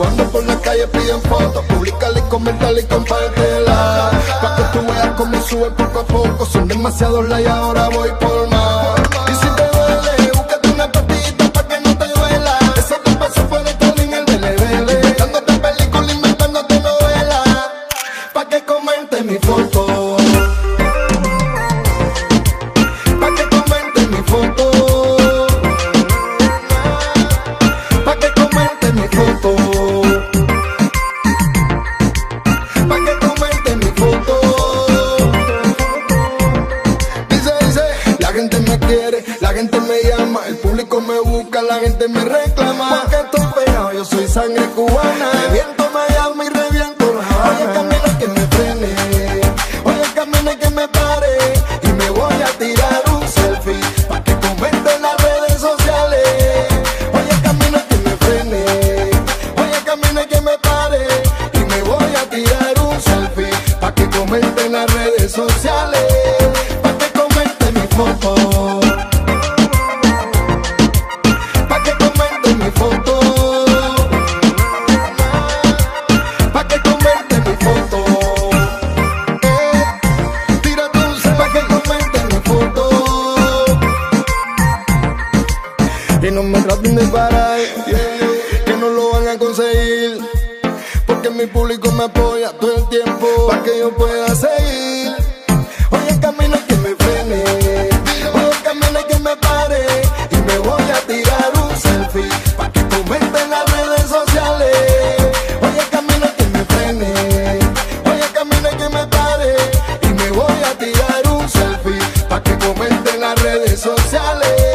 cuando por la calle piden fotos, publicala y comentala y compártela. Pa' que tú veas cómo sube poco a poco, son demasiados likes, ahora voy por más. Gente me quiere, la gente me llama, el público me busca, la gente me reclama. Porque estoy pegado, yo soy sangre cubana. Reviento Miami y reviento La. Oye, camina que me frene, oye, camina que me pare. Y me voy a tirar un selfie, pa' que comente en las redes sociales. Oye, camina que me frene, oye, camina que me pare. Y me voy a tirar un selfie, pa' que comente en las redes sociales. Foto. Pa' que comente mi foto. Pa' que comente mi foto. Eh, un selfie pa' que comente mi foto. Y no me traten de parar, que no lo van a conseguir. Porque mi público me apoya todo el tiempo, para que yo pueda seguir. tirar un selfie, pa' que comente en las redes sociales.